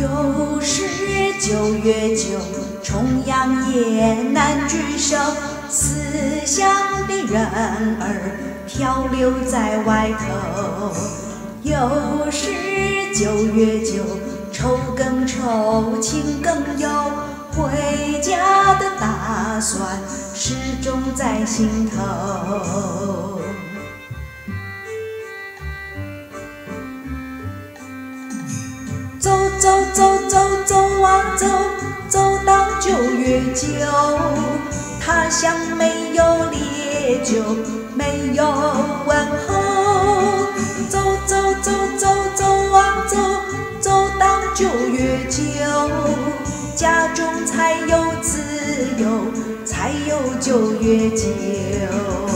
又是九月九，重阳夜难聚首，思乡的人儿漂流在外头。又是九月九，愁更愁，情更忧，回家的打算始终在心头。酒，他乡没有烈酒，没有问候。走走走走走啊走，走到九月九，家中才有自由，才有九月九。